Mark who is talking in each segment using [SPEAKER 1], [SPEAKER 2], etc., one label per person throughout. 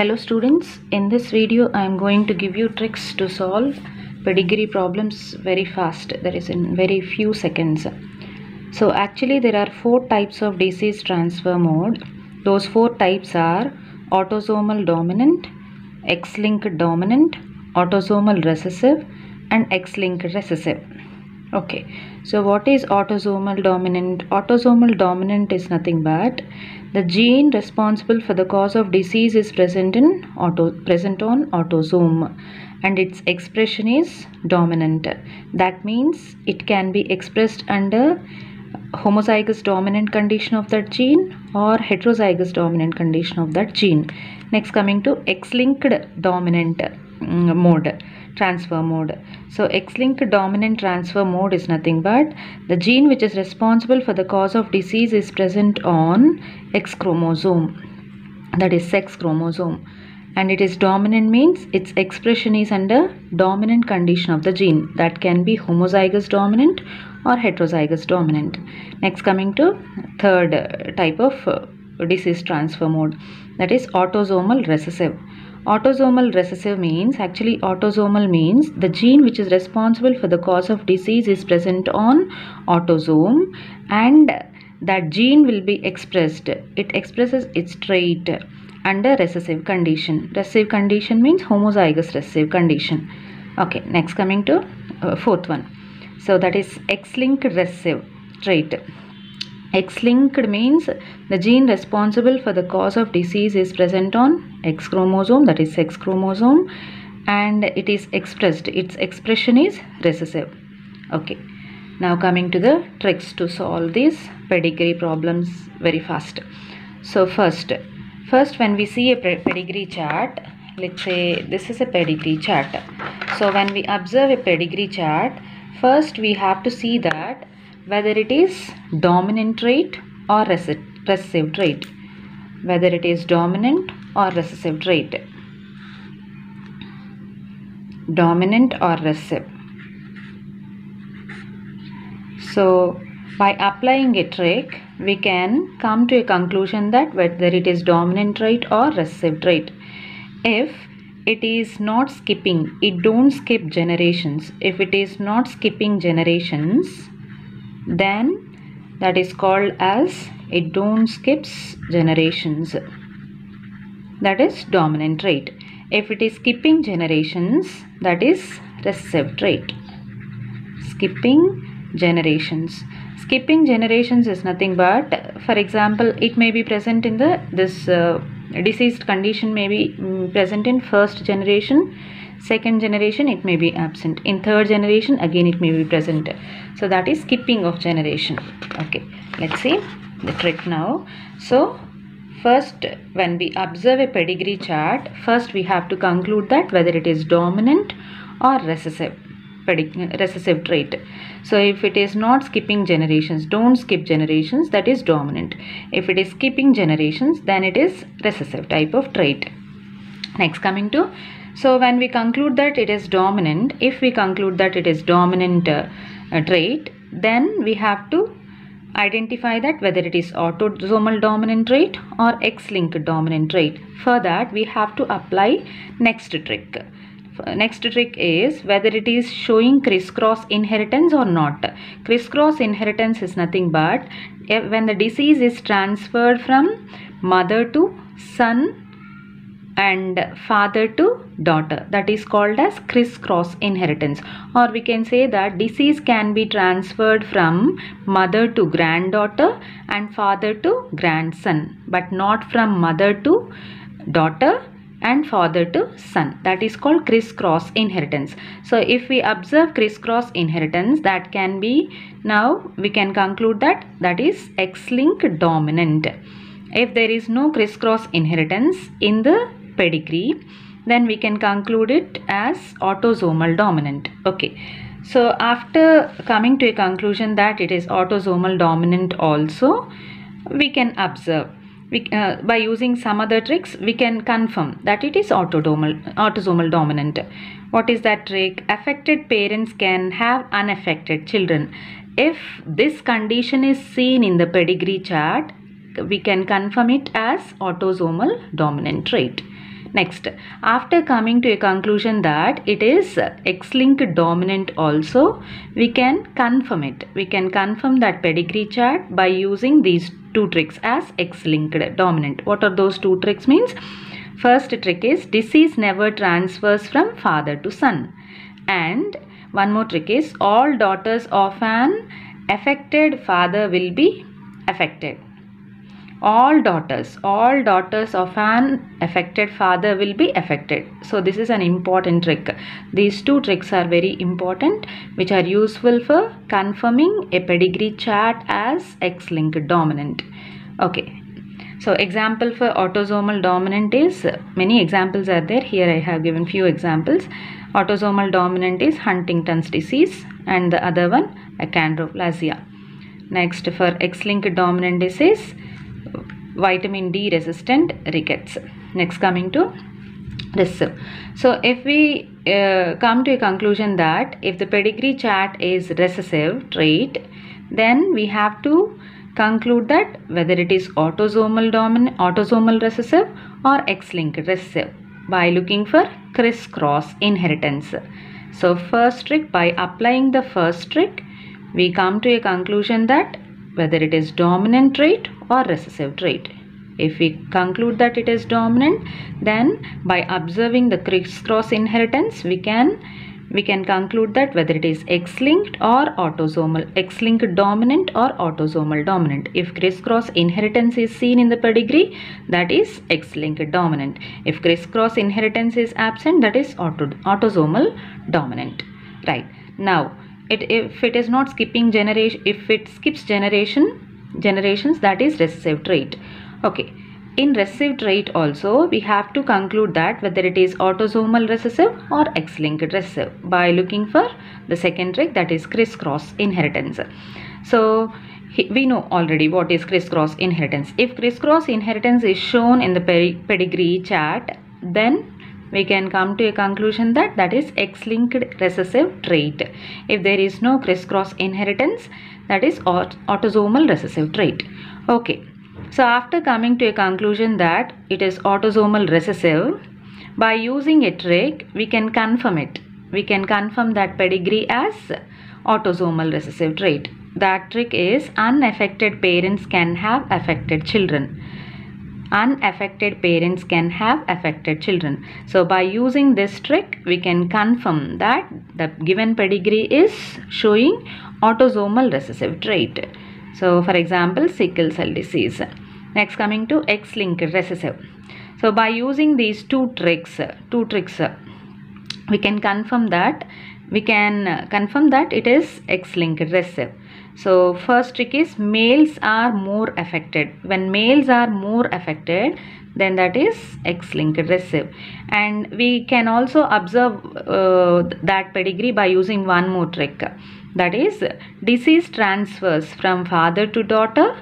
[SPEAKER 1] Hello students, in this video I am going to give you tricks to solve pedigree problems very fast, that is in very few seconds. So actually there are four types of disease transfer mode. Those four types are autosomal dominant, X-linked dominant, autosomal recessive and X-linked recessive. Okay, so what is autosomal dominant? Autosomal dominant is nothing but the gene responsible for the cause of disease is present in auto present on autosome and its expression is dominant. That means it can be expressed under homozygous dominant condition of that gene or heterozygous dominant condition of that gene. Next coming to X-linked dominant mm, mode transfer mode. So X-linked dominant transfer mode is nothing but the gene which is responsible for the cause of disease is present on X chromosome that is sex chromosome and it is dominant means its expression is under dominant condition of the gene that can be homozygous dominant or heterozygous dominant. Next coming to third type of uh, disease transfer mode that is autosomal recessive autosomal recessive means actually autosomal means the gene which is responsible for the cause of disease is present on autosome and that gene will be expressed. It expresses its trait under recessive condition. Recessive condition means homozygous recessive condition. Okay next coming to uh, fourth one. So that is x-linked recessive trait X-linked means the gene responsible for the cause of disease is present on X chromosome that is sex chromosome and it is expressed. Its expression is recessive. Okay. Now coming to the tricks to solve these pedigree problems very fast. So first first when we see a pedigree chart let's say this is a pedigree chart. So when we observe a pedigree chart first we have to see that whether it is dominant trait or recessive trait whether it is dominant or recessive trait dominant or recessive. So by applying a trick we can come to a conclusion that whether it is dominant trait or recessive trait if it is not skipping it don't skip generations. If it is not skipping generations then that is called as it don't skips generations. That is dominant trait if it is skipping generations that is recessive trait skipping generations. Skipping generations is nothing but for example it may be present in the this uh, diseased condition may be um, present in first generation second generation it may be absent. In third generation again it may be present. So that is skipping of generation. Okay let's see the trick now. So first when we observe a pedigree chart first we have to conclude that whether it is dominant or recessive recessive trait. So if it is not skipping generations don't skip generations that is dominant. If it is skipping generations then it is recessive type of trait. Next coming to so when we conclude that it is dominant, if we conclude that it is dominant uh, uh, trait, then we have to identify that whether it is autosomal dominant trait or X-linked dominant trait. For that we have to apply next trick. Next trick is whether it is showing crisscross inheritance or not. Crisscross inheritance is nothing but when the disease is transferred from mother to son and father to daughter. That is called as crisscross inheritance. Or we can say that disease can be transferred from mother to granddaughter and father to grandson but not from mother to daughter and father to son. That is called crisscross inheritance. So if we observe crisscross inheritance that can be now we can conclude that that is x-linked dominant. If there is no crisscross inheritance in the pedigree then we can conclude it as autosomal dominant. Okay. So after coming to a conclusion that it is autosomal dominant also we can observe. We, uh, by using some other tricks we can confirm that it is autosomal autosomal dominant. What is that trick? Affected parents can have unaffected children. If this condition is seen in the pedigree chart we can confirm it as autosomal dominant trait Next, after coming to a conclusion that it is X-linked dominant also, we can confirm it. We can confirm that pedigree chart by using these two tricks as X-linked dominant. What are those two tricks means? First trick is disease never transfers from father to son. And one more trick is all daughters of an affected father will be affected all daughters all daughters of an affected father will be affected. So this is an important trick. These two tricks are very important which are useful for confirming a pedigree chart as x-linked dominant. Okay. So example for autosomal dominant is many examples are there. Here i have given few examples. Autosomal dominant is huntington's disease and the other one achondroplasia next for x-linked dominant disease vitamin D resistant rickets. Next coming to recessive. So if we uh, come to a conclusion that if the pedigree chart is recessive trait then we have to conclude that whether it is autosomal dominant autosomal recessive or X-linked recessive by looking for crisscross inheritance. So first trick by applying the first trick we come to a conclusion that whether it is dominant trait or recessive trait. If we conclude that it is dominant, then by observing the crisscross inheritance, we can we can conclude that whether it is X-linked or autosomal, X-linked dominant or autosomal dominant. If crisscross inheritance is seen in the pedigree, that is X-linked dominant. If crisscross inheritance is absent, that is auto, autosomal dominant. Right. Now, it, if it is not skipping generation, if it skips generation, generations that is recessive trait. Okay. In recessive trait also we have to conclude that whether it is autosomal recessive or x-linked recessive by looking for the second trick that is crisscross inheritance. So we know already what is crisscross inheritance. If crisscross inheritance is shown in the pedigree chart then we can come to a conclusion that that is X-linked recessive trait. If there is no crisscross inheritance, that is autosomal recessive trait. Okay. So after coming to a conclusion that it is autosomal recessive, by using a trick, we can confirm it. We can confirm that pedigree as autosomal recessive trait. That trick is unaffected parents can have affected children unaffected parents can have affected children. So by using this trick, we can confirm that the given pedigree is showing autosomal recessive trait. So for example, sickle cell disease. Next coming to X-linked recessive. So by using these two tricks, two tricks, we can confirm that we can confirm that it is X-linked recessive. So first trick is males are more affected. When males are more affected, then that is X-linked recessive. And we can also observe uh, that pedigree by using one more trick. That is disease transfers from father to daughter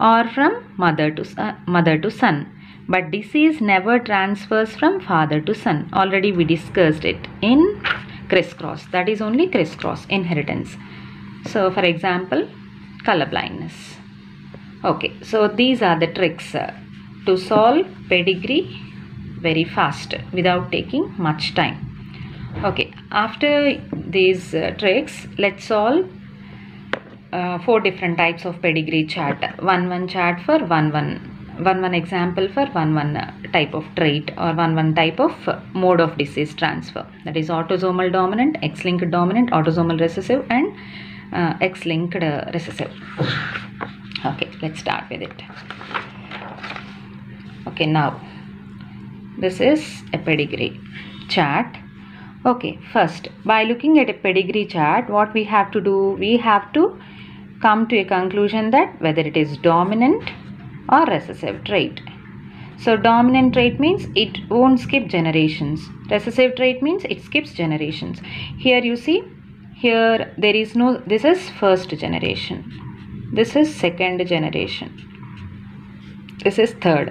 [SPEAKER 1] or from mother to, uh, mother to son. But disease never transfers from father to son. Already we discussed it in crisscross. That is only crisscross inheritance. So for example, color blindness. Okay, so these are the tricks to solve pedigree very fast without taking much time. Okay, after these uh, tricks, let's solve uh, four different types of pedigree chart. One one chart for one one one one example for one one uh, type of trait or one one type of uh, mode of disease transfer that is autosomal dominant x-linked dominant autosomal recessive and uh, X-linked uh, recessive. Okay, let's start with it. Okay, now this is a pedigree chart. Okay, first by looking at a pedigree chart, what we have to do, we have to come to a conclusion that whether it is dominant or recessive trait. So dominant trait means it won't skip generations. Recessive trait means it skips generations. Here you see here there is no this is first generation. This is second generation. This is third.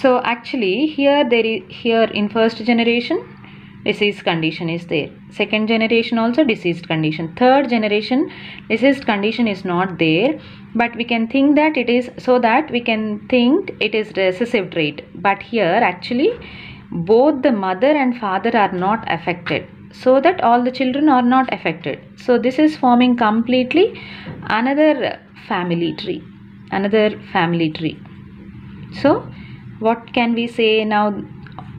[SPEAKER 1] So actually here there is here in first generation disease condition is there. Second generation also diseased condition. Third generation diseased condition is not there. But we can think that it is so that we can think it is recessive trait. But here actually both the mother and father are not affected so that all the children are not affected. So this is forming completely another family tree another family tree. So what can we say now?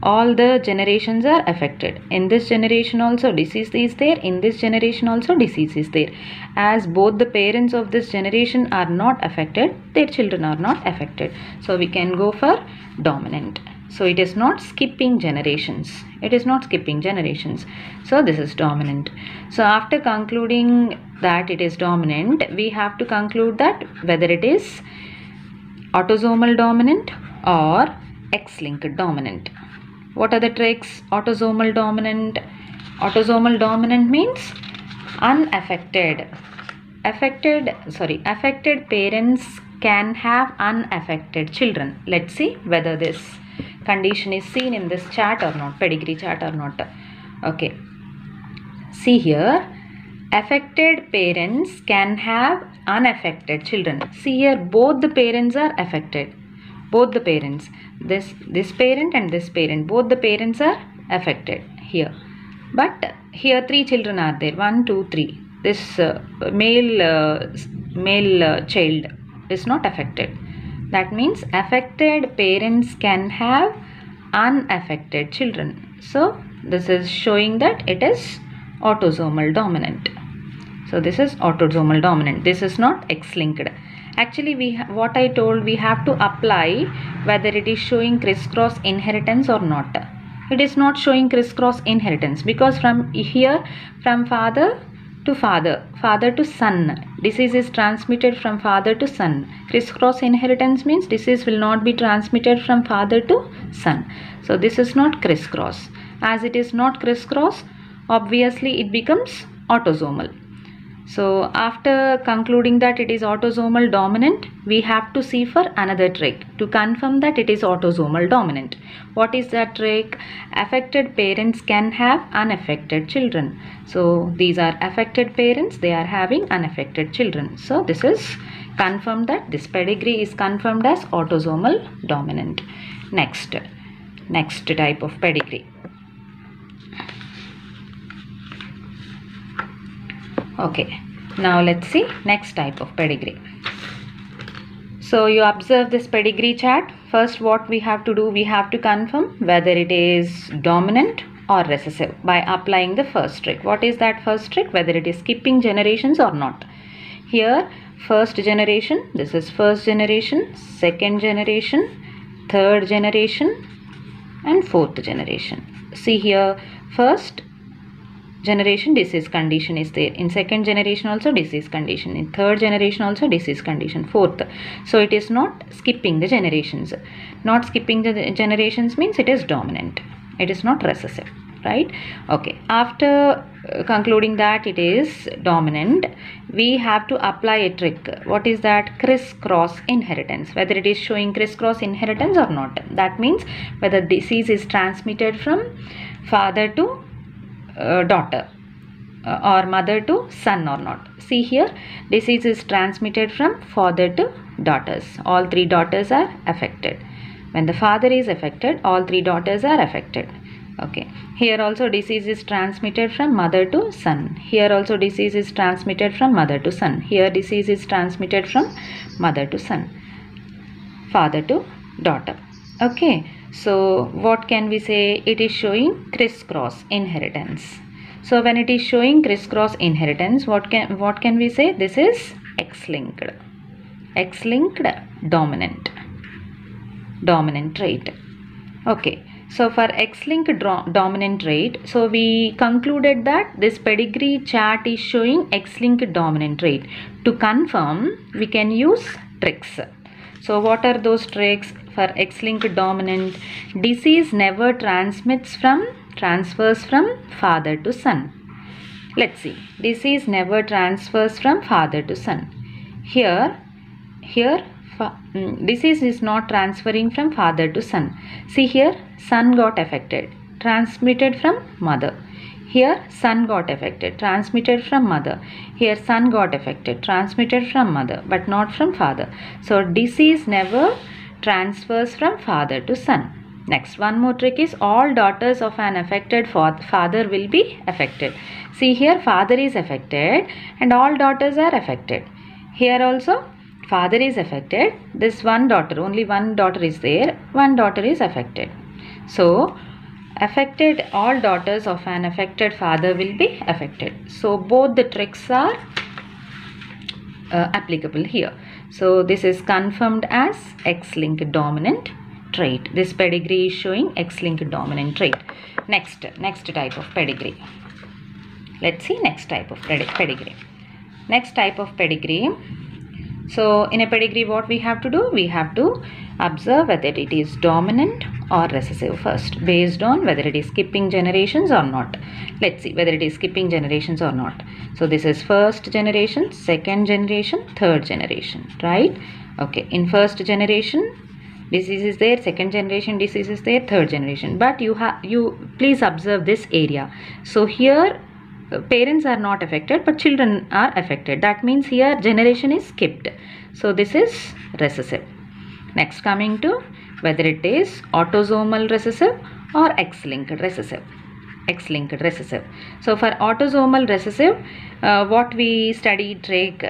[SPEAKER 1] All the generations are affected. In this generation also disease is there in this generation also disease is there. As both the parents of this generation are not affected their children are not affected. So we can go for dominant so it is not skipping generations. It is not skipping generations. So this is dominant. So after concluding that it is dominant we have to conclude that whether it is autosomal dominant or X-linked dominant. What are the tricks? Autosomal dominant. Autosomal dominant means unaffected. Affected sorry affected parents can have unaffected children. Let's see whether this condition is seen in this chart or not pedigree chart or not. Okay. See here affected parents can have unaffected children. See here both the parents are affected. Both the parents. This this parent and this parent. Both the parents are affected here. But here three children are there. One two three. This uh, male uh, male uh, child is not affected that means affected parents can have unaffected children. So this is showing that it is autosomal dominant. So this is autosomal dominant. This is not x-linked. Actually we what I told we have to apply whether it is showing crisscross inheritance or not. It is not showing crisscross inheritance because from here from father to father father to son. Disease is transmitted from father to son. Crisscross inheritance means disease will not be transmitted from father to son. So this is not crisscross. As it is not crisscross obviously it becomes autosomal so after concluding that it is autosomal dominant, we have to see for another trick to confirm that it is autosomal dominant. What is that trick? Affected parents can have unaffected children. So these are affected parents, they are having unaffected children. So this is confirmed that this pedigree is confirmed as autosomal dominant. Next, next type of pedigree. Okay. Now let's see next type of pedigree. So you observe this pedigree chart. First what we have to do we have to confirm whether it is dominant or recessive by applying the first trick. What is that first trick? Whether it is skipping generations or not. Here first generation this is first generation second generation third generation and fourth generation. See here first generation disease condition is there. In second generation also disease condition. In third generation also disease condition. Fourth. So it is not skipping the generations. Not skipping the generations means it is dominant. It is not recessive right? Okay. After uh, concluding that it is dominant we have to apply a trick. What is that? Crisscross inheritance. Whether it is showing crisscross inheritance or not. That means whether disease is transmitted from father to uh, daughter uh, or mother to son or not. See here, disease is transmitted from father to daughters. All three daughters are affected. When the father is affected, all three daughters are affected. Okay. Here also disease is transmitted from mother to son. Here also disease is transmitted from mother to son. Here disease is transmitted from mother to son. Father to daughter. Okay. So what can we say? It is showing crisscross inheritance. So when it is showing crisscross inheritance, what can what can we say? This is X-linked. X-linked dominant. Dominant trait. Okay. So for X-linked dominant trait, so we concluded that this pedigree chart is showing X-linked dominant trait. To confirm, we can use tricks. So what are those tricks for X-linked dominant? Disease never transmits from, transfers from father to son. Let's see. Disease never transfers from father to son. Here, here mm, disease is not transferring from father to son. See here, son got affected, transmitted from mother. Here son got affected, transmitted from mother. Here son got affected, transmitted from mother, but not from father. So disease never transfers from father to son. Next, one more trick is all daughters of an affected father will be affected. See here, father is affected and all daughters are affected. Here also, father is affected. This one daughter, only one daughter is there, one daughter is affected. So, affected, all daughters of an affected father will be affected. So, both the tricks are uh, applicable here. So this is confirmed as X-linked dominant trait. This pedigree is showing X-linked dominant trait. Next, next type of pedigree. Let's see next type of pedigree. Next type of pedigree. So in a pedigree what we have to do? We have to observe whether it is dominant or recessive first based on whether it is skipping generations or not. Let's see whether it is skipping generations or not. So this is first generation, second generation, third generation, right? Okay, in first generation disease is there, second generation disease is there, third generation. But you have you please observe this area. So here uh, parents are not affected but children are affected that means here generation is skipped so this is recessive next coming to whether it is autosomal recessive or x-linked recessive. X-linked recessive. So for autosomal recessive uh, what we studied like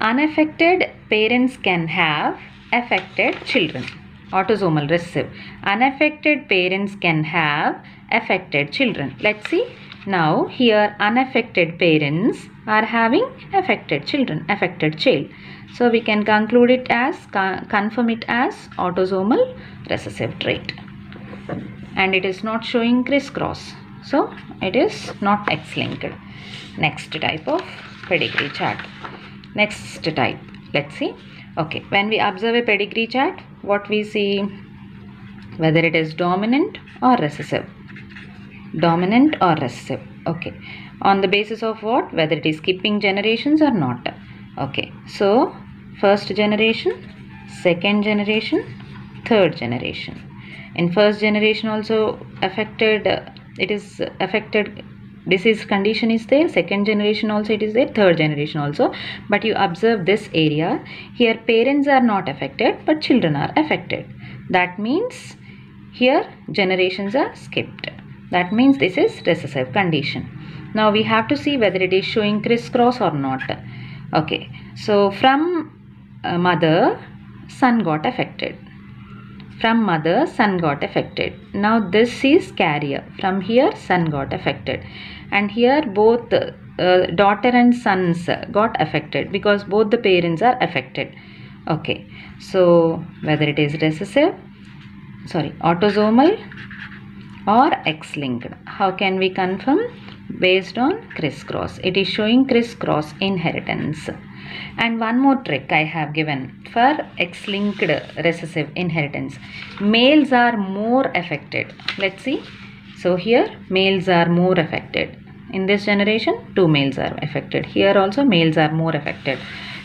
[SPEAKER 1] unaffected parents can have affected children. Autosomal recessive. Unaffected parents can have affected children. Let's see. Now here unaffected parents are having affected children, affected child. So we can conclude it as, confirm it as autosomal recessive trait. And it is not showing crisscross. So it is not X-linked. Next type of pedigree chart. Next type. Let's see. Okay, when we observe a pedigree chart, what we see whether it is dominant or recessive dominant or recessive okay on the basis of what whether it is skipping generations or not okay so first generation second generation third generation in first generation also affected uh, it is affected disease condition is there second generation also it is there third generation also but you observe this area here parents are not affected but children are affected that means here generations are skipped that means this is recessive condition. Now we have to see whether it is showing crisscross or not. Okay. So from uh, mother, son got affected. From mother, son got affected. Now this is carrier. From here, son got affected. And here both uh, daughter and sons got affected because both the parents are affected. Okay. So whether it is recessive, sorry, autosomal or X-linked. How can we confirm? Based on crisscross. It is showing crisscross inheritance. And one more trick I have given for X-linked recessive inheritance. Males are more affected. Let's see. So here males are more affected. In this generation, two males are affected. Here also males are more affected.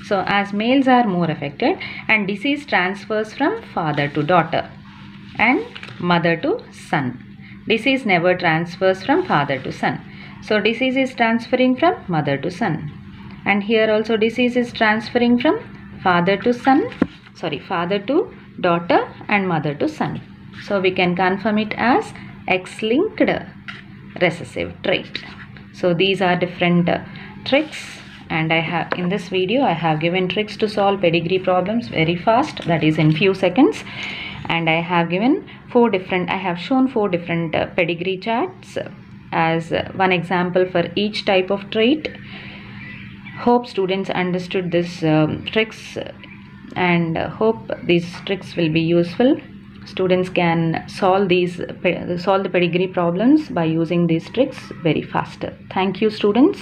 [SPEAKER 1] So as males are more affected and disease transfers from father to daughter and mother to son Disease never transfers from father to son. So disease is transferring from mother to son. And here also disease is transferring from father to son, sorry, father to daughter and mother to son. So we can confirm it as X-linked recessive trait. So these are different uh, tricks and I have in this video I have given tricks to solve pedigree problems very fast that is in few seconds and I have given four different I have shown four different uh, pedigree charts as one example for each type of trait. Hope students understood this um, tricks and hope these tricks will be useful. Students can solve these solve the pedigree problems by using these tricks very faster. Thank you students